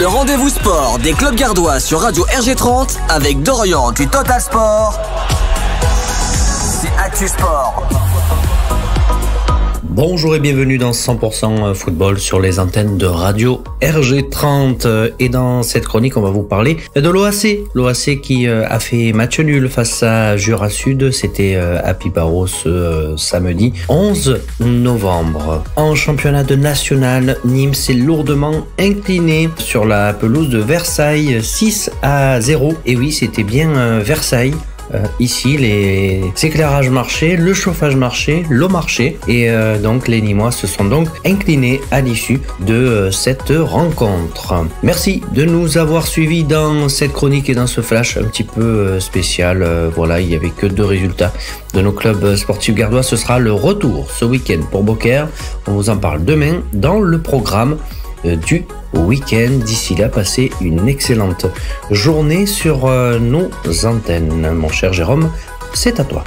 Le rendez-vous sport des clubs gardois sur Radio RG30 avec Dorian du Total Sport. C'est Actu Sport. Bonjour et bienvenue dans 100% football sur les antennes de radio RG30. Et dans cette chronique, on va vous parler de l'OAC. L'OAC qui euh, a fait match nul face à Jura Sud. C'était euh, à Piparo ce euh, samedi 11 novembre. En championnat de national, Nîmes s'est lourdement incliné sur la pelouse de Versailles 6 à 0. Et oui, c'était bien Versailles euh, ici, les éclairages marchaient, le chauffage marchait, l'eau marchait. Et euh, donc, les Nîmois se sont donc inclinés à l'issue de euh, cette rencontre. Merci de nous avoir suivis dans cette chronique et dans ce flash un petit peu spécial. voilà, il n'y avait que deux résultats de nos clubs sportifs gardois. Ce sera le retour ce week-end pour Beaucaire. On vous en parle demain dans le programme du week-end. D'ici là, passez une excellente journée sur euh, nos antennes. Mon cher Jérôme, c'est à toi.